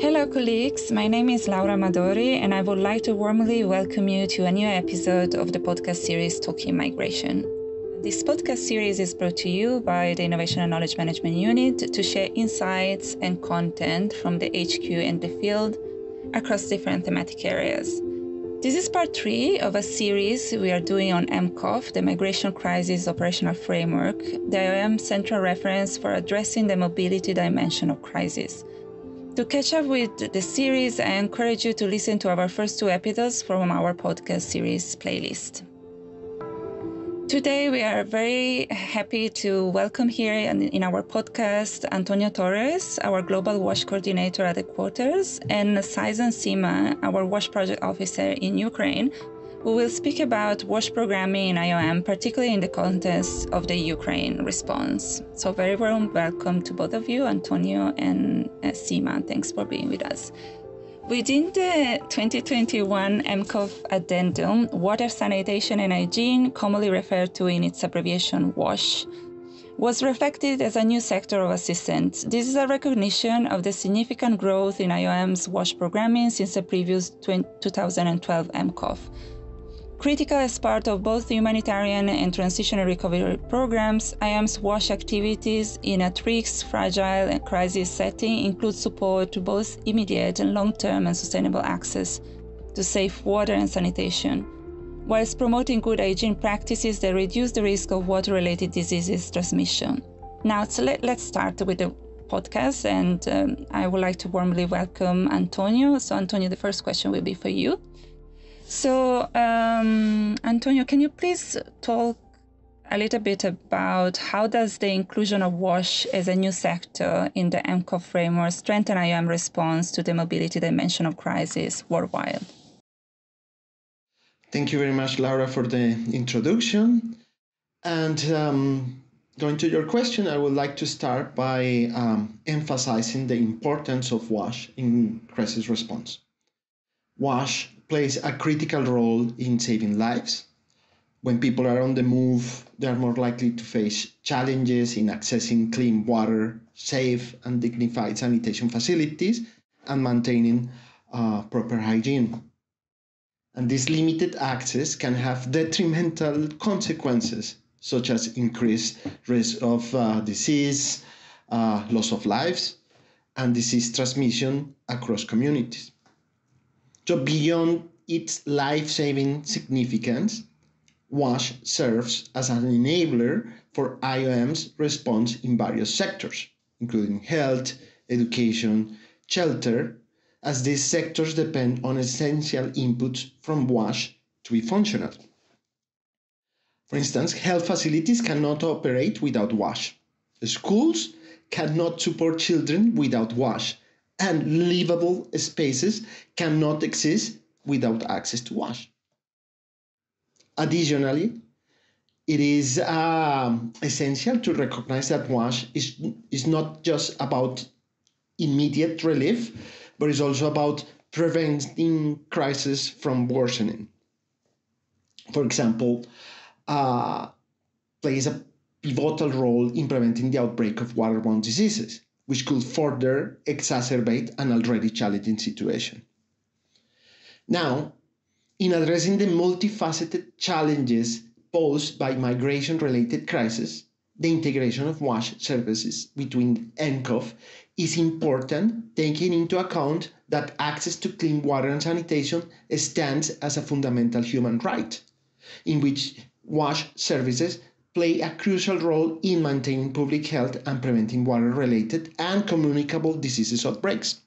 Hello, colleagues. My name is Laura Madori, and I would like to warmly welcome you to a new episode of the podcast series Talking Migration. This podcast series is brought to you by the Innovation and Knowledge Management Unit to share insights and content from the HQ and the field across different thematic areas. This is part three of a series we are doing on MCOF, the Migration Crisis Operational Framework, the IOM central reference for addressing the mobility dimension of crisis. To catch up with the series, I encourage you to listen to our first two episodes from our podcast series playlist. Today, we are very happy to welcome here in, our podcast Antonio Torres, our Global WASH Coordinator at the quarters, and Saizan Sima, our WASH Project Officer in Ukraine, who will speak about WASH programming in IOM, particularly in the context of the Ukraine response. So, very warm welcome to both of you, Antonio and uh, Sima. Thanks for being with us. Within the 2021 MCOF addendum, water sanitation and hygiene, commonly referred to in its abbreviation WASH, was reflected as a new sector of assistance. This is a recognition of the significant growth in IOM's WASH programming since the previous 2012 MCOF. Critical as part of both humanitarian and transitional recovery programs, IOM's WASH activities in a risk, fragile, and crisis setting include support to both immediate and long term and sustainable access to safe water and sanitation, whilst promoting good hygiene practices that reduce the risk of water related diseases transmission. Now, so let, us start with the podcast, and um, I would like to warmly welcome Antonio. So, Antonio, the first question will be for you. So, um, Antonio, can you please talk a little bit about how does the inclusion of WASH as a new sector in the MCO framework strengthen IOM response to the mobility dimension of crisis worldwide? Thank you very much, Laura, for the introduction. And um, going to your question, I would like to start by um, emphasizing the importance of WASH in crisis response. WASH plays a critical role in saving lives. When people are on the move, they are more likely to face challenges in accessing clean water, safe and dignified sanitation facilities, and maintaining uh, proper hygiene. And this limited access can have detrimental consequences, such as increased risk of uh, disease, uh, loss of lives, and disease transmission across communities. So beyond its life-saving significance, WASH serves as an enabler for IOM's response in various sectors, including health, education, shelter, as these sectors depend on essential inputs from WASH to be functional. For instance, health facilities cannot operate without WASH. Schools cannot support children without WASH, and livable spaces cannot exist without access to wash. Additionally, it is um, essential to recognize that wash is, is not just about immediate relief, but is also about preventing crisis from worsening. For example, uh, plays a pivotal role in preventing the outbreak of waterborne diseases which could further exacerbate an already challenging situation. Now, in addressing the multifaceted challenges posed by migration related crises, the integration of WASH services between MCOF is important, taking into account that access to clean water and sanitation stands as a fundamental human right, in which WASH services play a crucial role in maintaining public health and preventing water-related and communicable diseases outbreaks.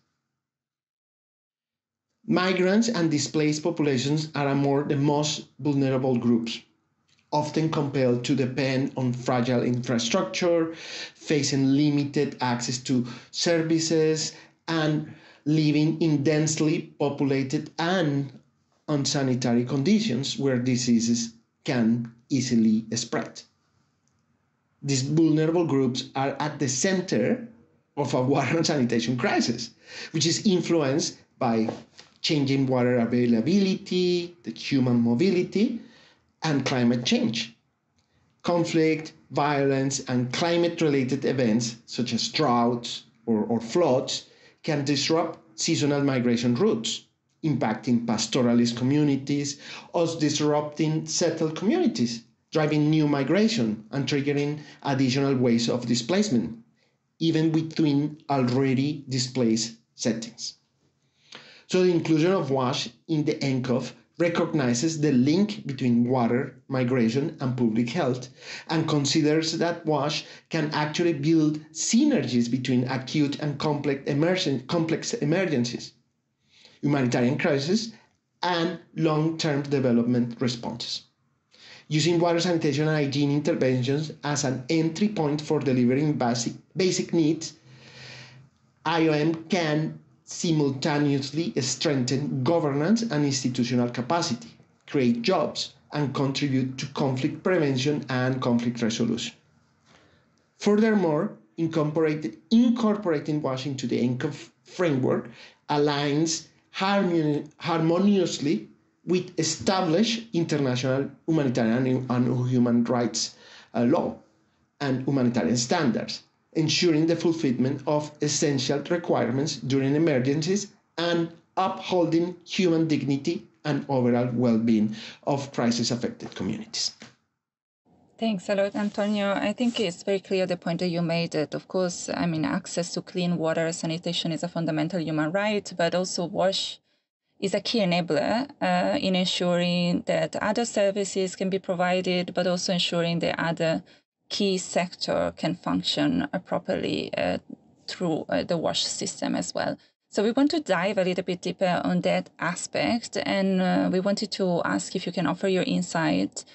Migrants and displaced populations are among the most vulnerable groups, often compelled to depend on fragile infrastructure, facing limited access to services, and living in densely populated and unsanitary conditions where diseases can easily spread these vulnerable groups are at the center of a water and sanitation crisis, which is influenced by changing water availability, the human mobility, and climate change. Conflict, violence, and climate related events such as droughts or, or floods can disrupt seasonal migration routes, impacting pastoralist communities or disrupting settled communities, driving new migration and triggering additional waves of displacement, even between already displaced settings. So the inclusion of WASH in the MCOF recognizes the link between water, migration, and public health, and considers that WASH can actually build synergies between acute and complex, emergen- complex emergencies, humanitarian crises, and long-term development responses. Using water sanitation and hygiene interventions as an entry point for delivering basic, basic needs, IOM can simultaneously strengthen governance and institutional capacity, create jobs, and contribute to conflict prevention and conflict resolution. Furthermore, incorporating WASH to the MCOF framework aligns harmoniously with established international humanitarian and human rights uh, law and humanitarian standards ensuring the fulfillment of essential requirements during emergencies and upholding human dignity and overall well-being of crisis-affected communities. Thanks a lot, Antonio. I think it's very clear the point that you made that, of course, I mean, access to clean water, sanitation is a fundamental human right, but also WASH is a key enabler uh, in ensuring that other services can be provided, but also ensuring that other key sector can function properly uh, through uh, the WASH system as well. So we want to dive a little bit deeper on that aspect, and uh, we wanted to ask if you can offer your insight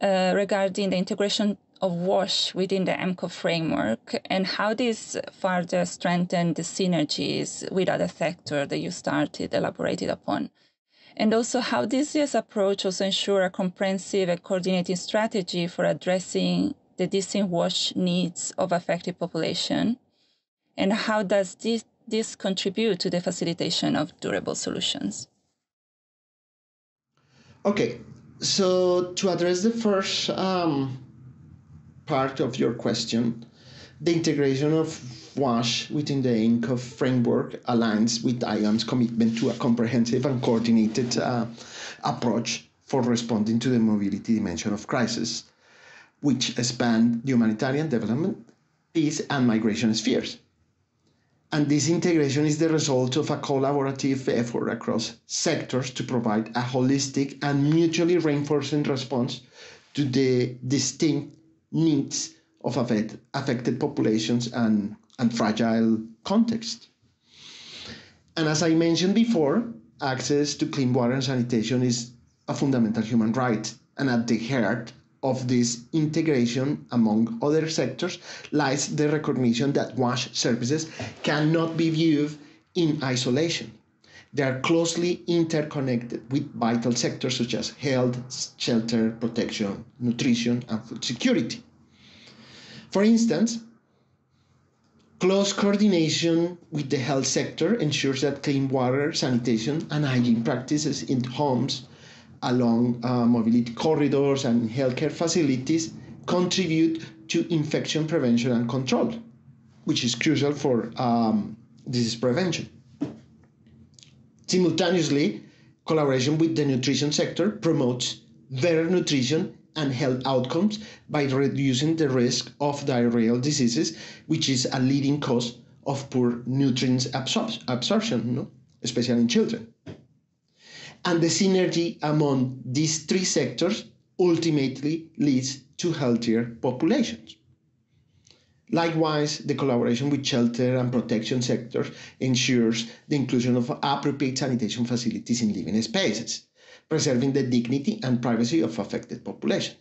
uh, regarding the integration of WASH within the MCOF framework and how this further strengthen the synergies with other sectors that you started elaborated upon. And also how this year's approach also ensure a comprehensive and coordinating strategy for addressing the distinct WASH needs of affected population? And how does this, this contribute to the facilitation of durable solutions? Okay, so to address the first um, part of your question, the integration of WASH within the MCOF framework aligns with IOM's commitment to a comprehensive and coordinated uh, approach for responding to the mobility dimension of crisis which span the humanitarian development, peace, and migration spheres. And this integration is the result of a collaborative effort across sectors to provide a holistic and mutually reinforcing response to the distinct needs of affected populations and, and fragile context. And as I mentioned before, access to clean water and sanitation is a fundamental human right and at the heart of this integration among other sectors lies the recognition that WASH services cannot be viewed in isolation. They are closely interconnected with vital sectors such as health, shelter, protection, nutrition, and food security. For instance, close coordination with the health sector ensures that clean water, sanitation, and hygiene practices in homes along uh, mobility corridors and healthcare facilities contribute to infection prevention and control, which is crucial for um, disease prevention. Simultaneously, collaboration with the nutrition sector promotes better nutrition and health outcomes by reducing the risk of diarrheal diseases, which is a leading cause of poor nutrients absor- absorption, know, especially in children and the synergy among these three sectors ultimately leads to healthier populations. Likewise, the collaboration with shelter and protection sectors ensures the inclusion of appropriate sanitation facilities in living spaces, preserving the dignity and privacy of affected population.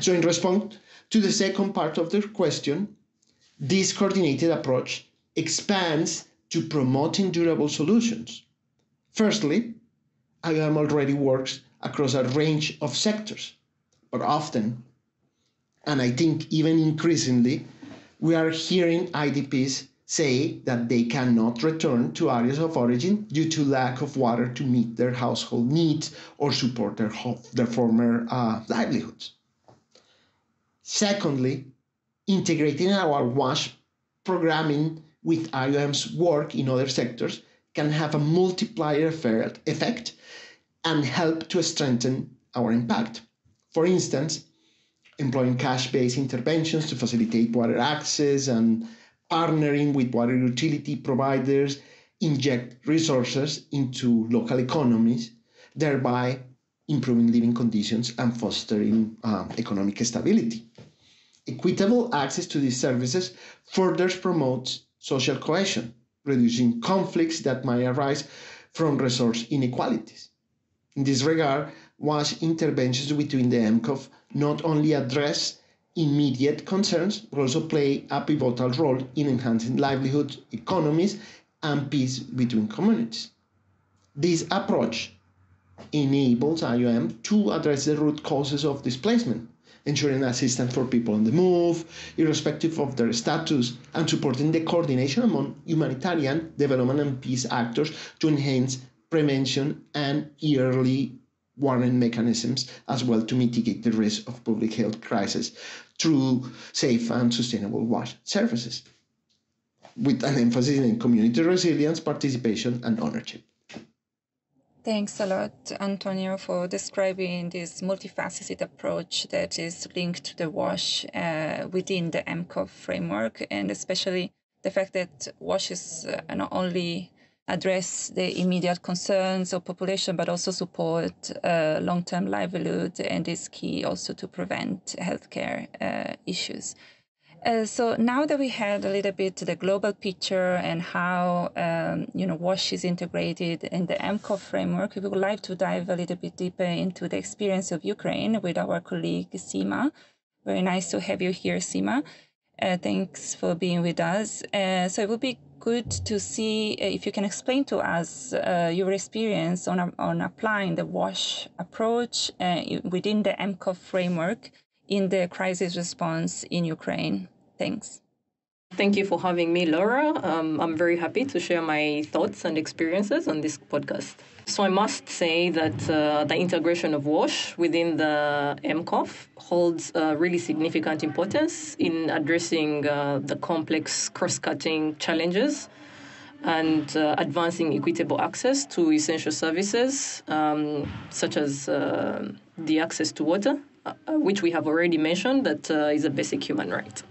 So in response to the second part of the question, this coordinated approach expands to promoting durable solutions Firstly, IOM already works across a range of sectors, but often, and I think even increasingly, we are hearing IDPs say that they cannot return to areas of origin due to lack of water to meet their household needs or support their, their former uh, livelihoods. Secondly, integrating our WASH programming with IOM's work in other sectors can have a multiplier effect and help to strengthen our impact. For instance, employing cash-based interventions to facilitate water access and partnering with water utility providers inject resources into local economies, thereby improving living conditions and fostering um, economic stability. Equitable access to these services further promotes social cohesion, reducing conflicts that might arise from resource inequalities. In this regard, WASH interventions between the MCOF not only address immediate concerns, but also play a pivotal role in enhancing livelihood, economies, and peace between communities. This approach enables IOM to address the root causes of displacement, ensuring assistance for people on the move, irrespective of their status, and supporting the coordination among humanitarian, development, and peace actors to enhance prevention and early warning mechanisms as well to mitigate the risk of public health crisis through safe and sustainable wash services, with an emphasis in community resilience, participation, and ownership. Thanks a lot, Antonio, for describing this multifaceted approach that is linked to the WASH uh, within the MCOF framework, and especially the fact that WASH is uh, not only address the immediate concerns of population, but also support uh, long-term livelihood, and is key also to prevent healthcare uh, issues. Uh, so now that we had a little bit the global picture and how um, you know WASH is integrated in the MCO framework, we would like to dive a little bit deeper into the experience of Ukraine with our colleague Sima. Very nice to have you here, Sima. Uh, thanks for being with us. Uh, so it would be good to see uh, if you can explain to us your experience on, on applying the WASH approach within the MCOF framework in the crisis response in Ukraine. Thanks. Thank you for having me, Laura. Um, I'm very happy to share my thoughts and experiences on this podcast. So, I must say that uh, the integration of WASH within the MCOF holds uh, really significant importance in addressing uh, the complex cross cutting challenges and uh, advancing equitable access to essential services, um, such as uh, the access to water, uh, which we have already mentioned that is a basic human right.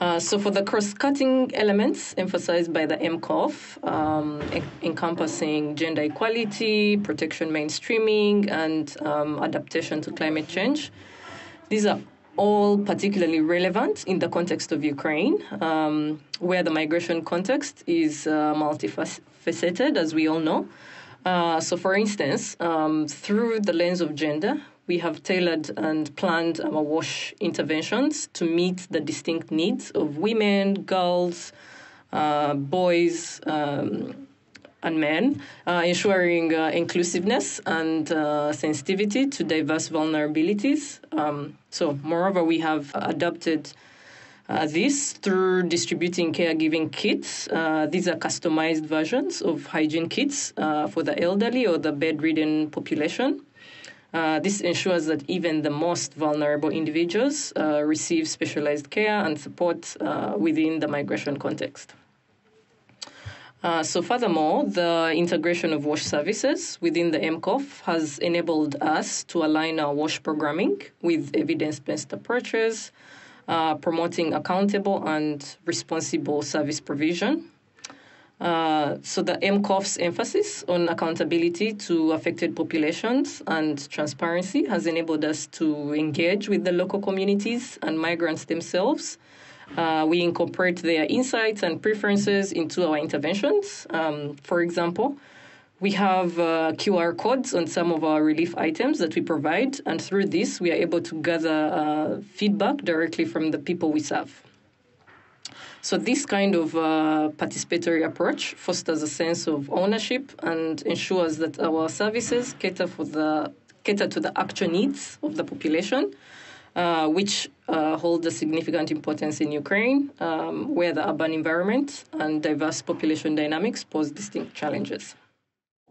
Uh, so for the cross-cutting elements emphasized by the MCOF, um, e- encompassing gender equality, protection mainstreaming, and um, adaptation to climate change, these are all particularly relevant in the context of Ukraine, um, where the migration context is uh, multifaceted, as we all know. Uh, so, for instance, um, through the lens of gender, we have tailored and planned our WASH interventions to meet the distinct needs of women, girls, uh, boys, um, and men, uh, ensuring uh, inclusiveness and uh, sensitivity to diverse vulnerabilities. Um, so, moreover, we have adopted uh, this through distributing caregiving kits. Uh, these are customized versions of hygiene kits uh, for the elderly or the bedridden population. Uh, this ensures that even the most vulnerable individuals uh, receive specialized care and support uh, within the migration context. Uh, so, furthermore, the integration of WASH services within the MCOF has enabled us to align our WASH programming with evidence based approaches, uh, promoting accountable and responsible service provision uh, so the MCOF's emphasis on accountability to affected populations and transparency has enabled us to engage with the local communities and migrants themselves. Uh, we incorporate their insights and preferences into our interventions. Um, for example, we have uh, QR codes on some of our relief items that we provide, and through this, we are able to gather uh, feedback directly from the people we serve. So this kind of uh, participatory approach fosters a sense of ownership and ensures that our services cater for the cater to the actual needs of the population, uh, which uh, hold a significant importance in Ukraine, um, where the urban environment and diverse population dynamics pose distinct challenges.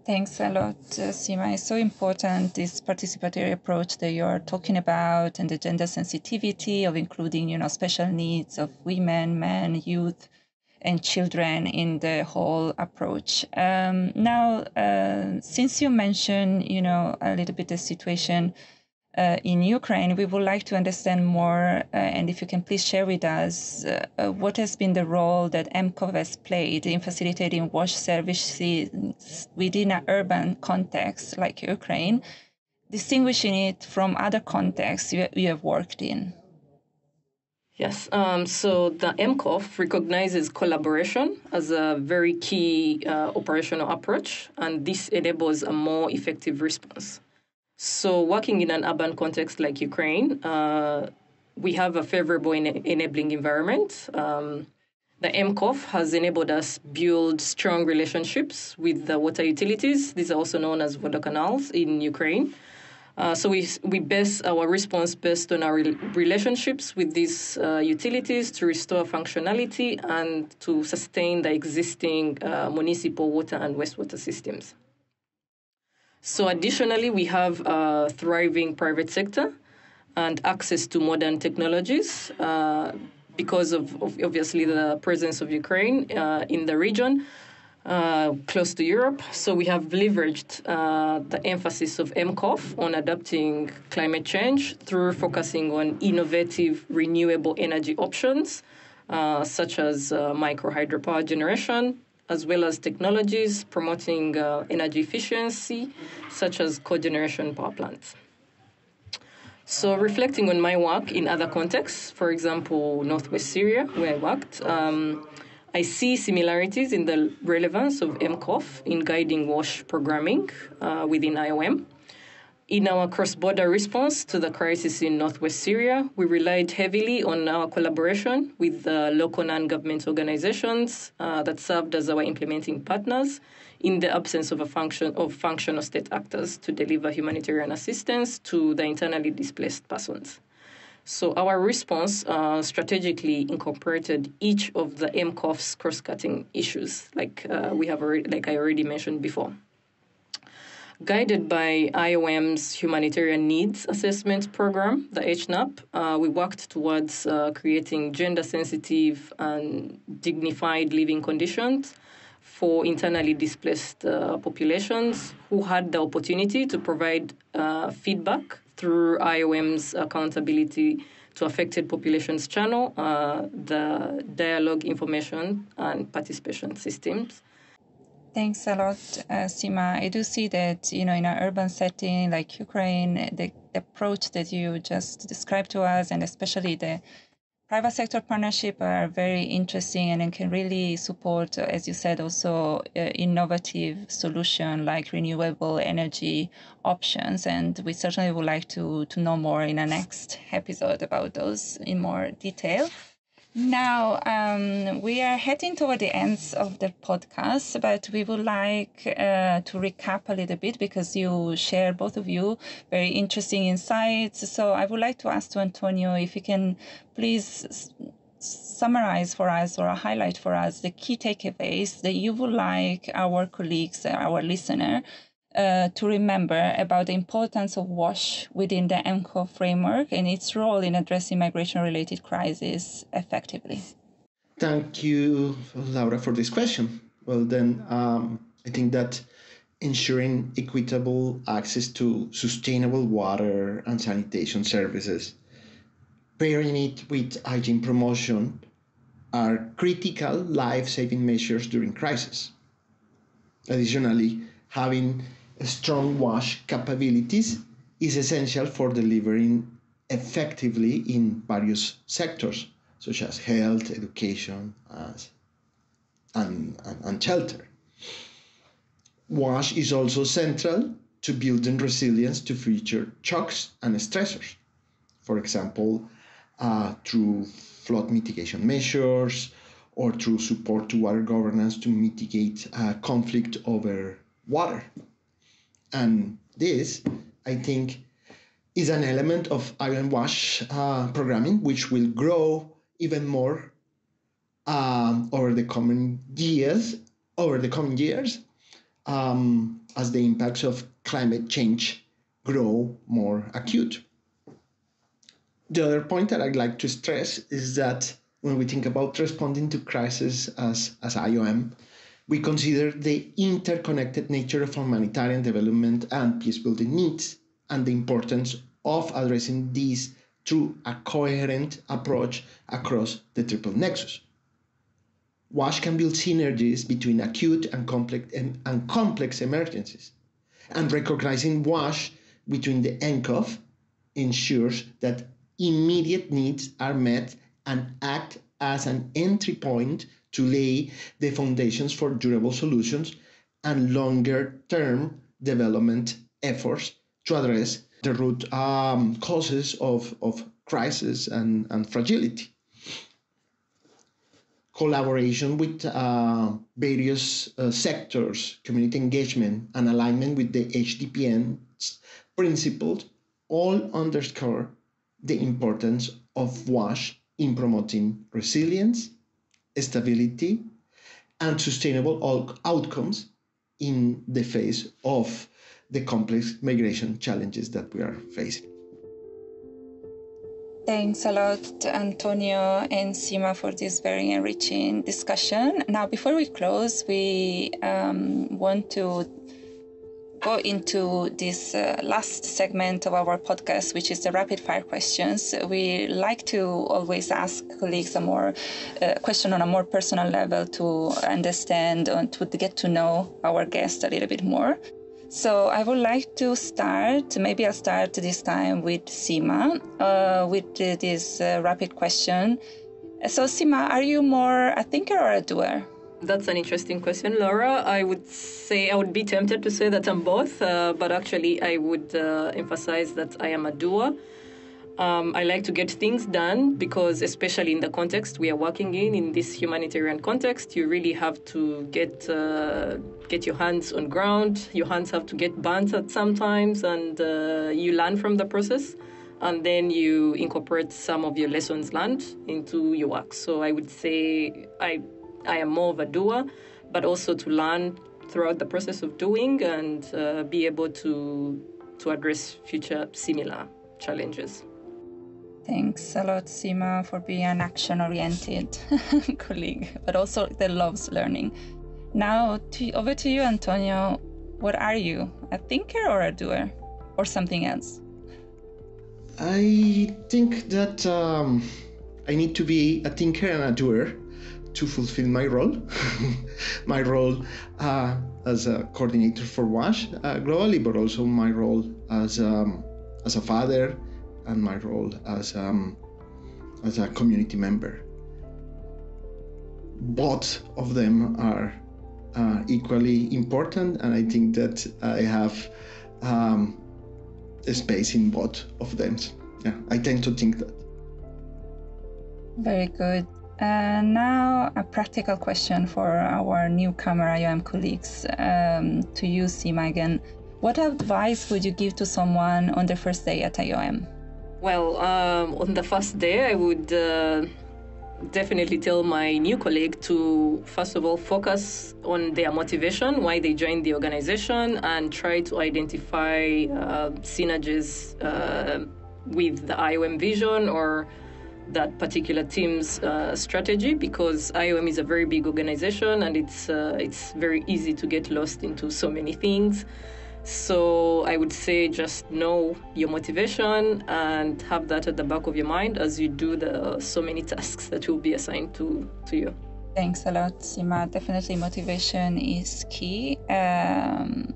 Thanks a lot, uh, Sima. It's so important this participatory approach that you're talking about and the gender sensitivity of including, you know, special needs of women, men, youth, and children in the whole approach. Um, now, uh, since you mentioned, you know, a little bit the situation in Ukraine, we would like to understand more, uh, and if you can please share with us uh, uh what has been the role that MCOF has played in facilitating WASH services within an urban context like Ukraine, distinguishing it from other contexts you, you have worked in. Yes, um, so the MCOF recognizes collaboration as a very key uh, operational approach, and this enables a more effective response. So, working in an urban context like Ukraine, uh, we have a favorable en- enabling environment. Um, the MCOF has enabled us build strong relationships with the water utilities. These are also known as vodokanals in Ukraine. Uh, so we we base our response based on our re- relationships with these uh, utilities to restore functionality and to sustain the existing uh, municipal water and wastewater systems. So additionally, we have a thriving private sector and access to modern technologies uh, because of, of, obviously the presence of Ukraine uh, in the region uh, close to Europe. So we have leveraged uh, the emphasis of MCOF on adapting climate change through focusing on innovative renewable energy options, uh, such as uh, micro hydropower generation, as well as technologies promoting uh, energy efficiency, such as cogeneration power plants. So, reflecting on my work in other contexts, for example, Northwest Syria, where I worked, um, I see similarities in the relevance of MCOF in guiding WASH programming uh, within IOM. In our cross border response to the crisis in northwest Syria, we relied heavily on our collaboration with the local non government organizations uh, that served as our implementing partners in the absence of a function of functional state actors to deliver humanitarian assistance to the internally displaced persons. So our response uh, strategically incorporated each of the MCOF's cross-cutting issues, like uh, we have already, like I already mentioned before. Guided by IOM's Humanitarian Needs Assessment Program, the HNAP, uh, we worked towards uh, creating gender sensitive and dignified living conditions for internally displaced uh, populations who had the opportunity to provide uh, feedback through IOM's accountability to affected populations channel, uh, the dialogue information and participation systems. Thanks a lot, uh, Sima. I do see that, you know, in an urban setting like Ukraine, the, the approach that you just described to us, and especially the private sector partnership are very interesting and can really support, as you said, also uh, innovative solution like renewable energy options. And we certainly would like to, to know more in a next episode about those in more detail. Now, um, we are heading toward the ends of the podcast, but we would like uh, to recap a little bit because you share, both of you, very interesting insights. So I would like to ask to Antonio if you can please summarize for us or highlight for us the key takeaways that you would like our colleagues, our listener, uh, to remember about the importance of WASH within the MCOF framework and its role in addressing migration related crises effectively? Thank you, Laura, for this question. Well, then, um, I think that ensuring equitable access to sustainable water and sanitation services, pairing it with hygiene promotion, are critical life saving measures during crisis. Additionally, having strong WASH capabilities is essential for delivering effectively in various sectors, such as health, education, and, and, and shelter. WASH is also central to building resilience to future shocks and stressors. For example, uh, through flood mitigation measures or through support to water governance to mitigate uh, conflict over water. And this, I think, is an element of IOM WASH uh, programming, which will grow even more um, over the coming years. Over the coming years, um, as the impacts of climate change grow more acute. The other point that I'd like to stress is that when we think about responding to crisis as, as IOM, we consider the interconnected nature of humanitarian development and peace building needs and the importance of addressing these through a coherent approach across the triple nexus. WASH can build synergies between acute and complex, and, and complex emergencies, and recognizing WASH between the MCOF ensures that immediate needs are met and act as an entry point to lay the foundations for durable solutions and longer term development efforts to address the root um, causes of, of crisis and, and fragility. Collaboration with uh, various uh, sectors, community engagement, and alignment with the HDPN principles all underscore the importance of WASH in promoting resilience, stability, and sustainable outcomes in the face of the complex migration challenges that we are facing. Thanks a lot, Antonio and Sima, for this very enriching discussion. Now, before we close, we um, want to go into this uh, last segment of our podcast, which is the rapid fire questions. We like to always ask colleagues a more uh, question on a more personal level to understand and to get to know our guest a little bit more. So I would like to start. Maybe I'll start this time with Sima uh, with this uh, rapid question. So Sima, are you more a thinker or a doer? That's an interesting question, Laura. I would say I would be tempted to say that I'm both, uh, but actually I would uh, emphasize that I am a doer. Um, I like to get things done because, especially in the context we are working in, in this humanitarian context, you really have to get uh, get your hands on ground. Your hands have to get burnt at sometimes, and uh, you learn from the process, and then you incorporate some of your lessons learned into your work. So I would say I I am more of a doer, but also to learn throughout the process of doing and uh, be able to to address future similar challenges. Thanks a lot, Sima, for being an action-oriented colleague, but also that loves learning. Now, to, over to you, Antonio. What are you, a thinker or a doer, or something else? I think that um, I need to be a thinker and a doer to fulfill my role, my role uh, as a coordinator for WASH uh, globally, but also my role as um, as a father and my role as um, as a community member. Both of them are uh, equally important, and I think that I have um, a space in both of them. Yeah, I tend to think that. Very good. Uh, now, a practical question for our newcomer IOM colleagues um, to you, Sima again. What advice would you give to someone on their first day at IOM? Well, um, on the first day, I would uh, definitely tell my new colleague to, first of all, focus on their motivation, why they joined the organization, and try to identify uh, synergies uh, with the IOM vision or that particular team's uh, strategy because IOM is a very big organization and it's uh, it's very easy to get lost into so many things. So I would say just know your motivation and have that at the back of your mind as you do the so many tasks that will be assigned to to you. Thanks a lot, Sima. Definitely, motivation is key. Um,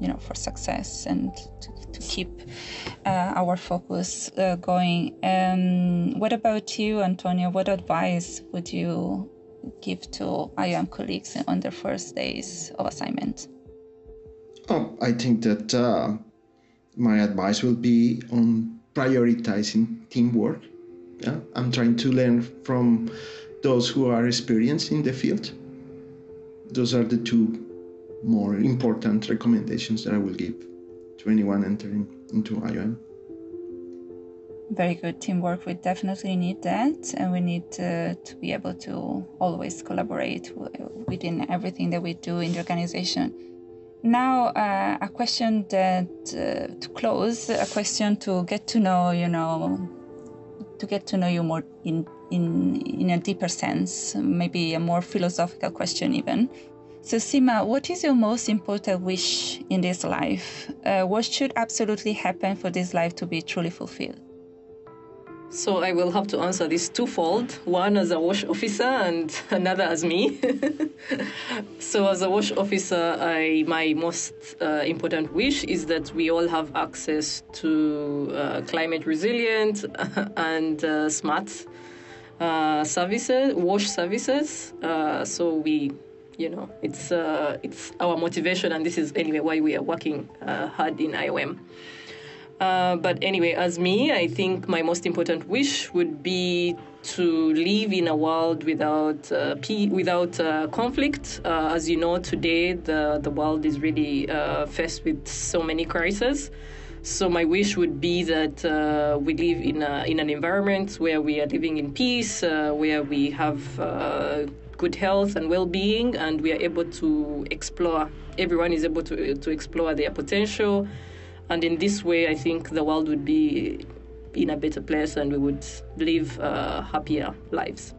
you know, for success and to to keep uh, our focus uh, going. Um, what about you, Antonio? What advice would you give to IOM colleagues on their first days of assignment? Oh, I think that uh, my advice will be on prioritizing teamwork. Yeah? I'm trying to learn from those who are experienced in the field. Those are the two more important recommendations that I will give to anyone entering into IOM. Very good teamwork. We definitely need that, and we need to, be able to always collaborate within everything that we do in the organization. Now, uh, a question that uh, to close, a question to get to know, you know, to get to know you more in in in a deeper sense, maybe a more philosophical question even. So, Sima, what is your most important wish in this life? Uh, what should absolutely happen for this life to be truly fulfilled? So I will have to answer this twofold one as a wash officer and another as me. so, as a wash officer, I, my most uh, important wish is that we all have access to uh, climate resilient and uh, smart uh, services, wash services. Uh, so, we you know it's uh, it's our motivation and this is anyway why we are working hard in IOM. Uh, but anyway, as me, I think my most important wish would be to live in a world without uh, p- without uh, conflict. Uh, as you know, today the the world is really uh, faced with so many crises. So my wish would be that uh, we live in a, in an environment where we are living in peace, where we have good health and well-being, and we are able to explore. Everyone is able to to explore their potential and in this way, I think the world would be in a better place and we would live uh, happier lives.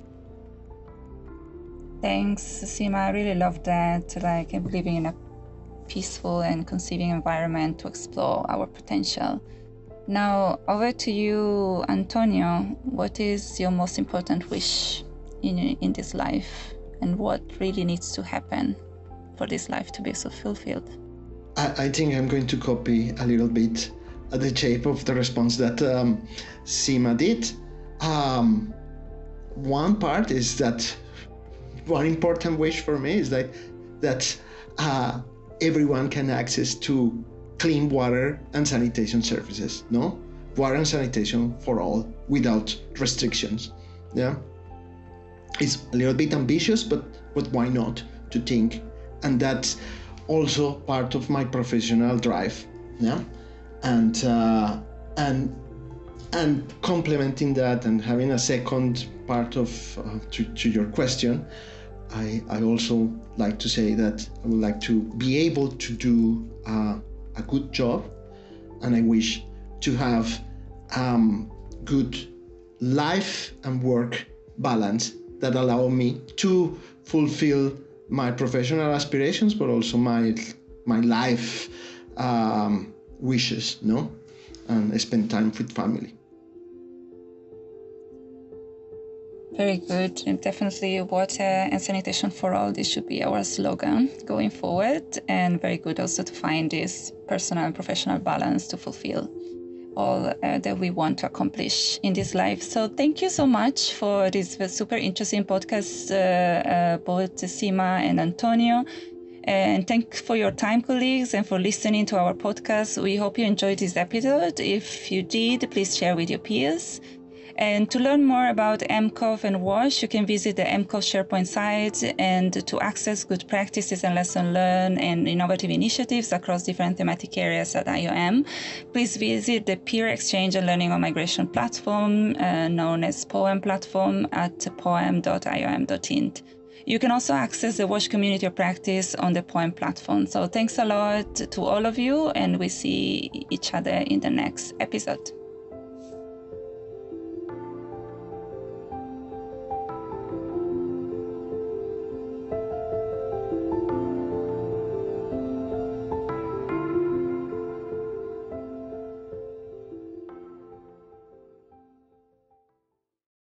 Thanks, Sima. I really love that. Like living in a peaceful and conceiving environment to explore our potential. Now, over to you, Antonio. What is your most important wish in, in this life, and what really needs to happen for this life to be so fulfilled? I, I think I'm going to copy a little bit the shape of the response that um, Sima did. Um, one part is that one important wish for me is that that uh, everyone can access to clean water and sanitation services. No, water and sanitation for all without restrictions. Yeah, it's a little bit ambitious, but but why not to think? And that's also part of my professional drive yeah? And uh, and and complementing that and having a second part of uh, to, to your question I, I also like to say that I would like to be able to do uh, a good job. And I wish to have um, good life and work balance that allow me to fulfill my professional aspirations, but also my my life um, wishes, no, and spend time with family. Very good. And definitely water and sanitation for all. This should be our slogan going forward. And very good also to find this personal and professional balance to fulfill all uh, that we want to accomplish in this life. So thank you so much for this super interesting podcast, uh, uh, both Sima and Antonio. And thank for your time, colleagues, and for listening to our podcast. We hope you enjoyed this episode. If you did, please share with your peers. And to learn more about MCOF and WASH, you can visit the MCOF SharePoint site and to access good practices and lesson learned and innovative initiatives across different thematic areas at IOM. Please visit the Peer Exchange and Learning on Migration platform, uh, known as POEM platform at poem.iom.in. You can also access the WASH community of practice on the Poem platform. So thanks a lot to all of you, and we see each other in the next episode.